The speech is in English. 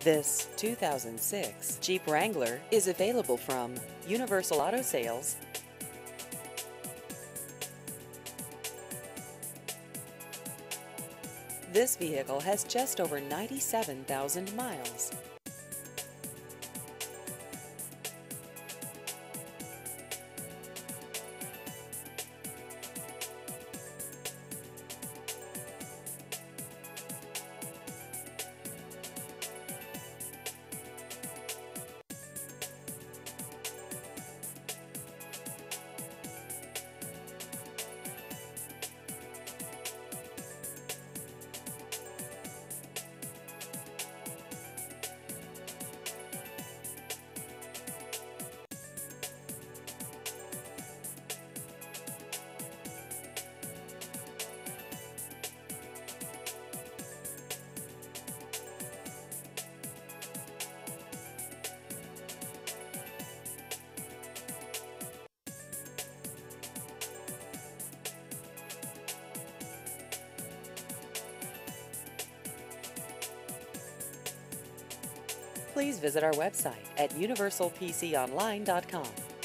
This 2006 Jeep Wrangler is available from Universal Auto Sales. This vehicle has just over 97,000 miles. Please visit our website at universalpconline.com.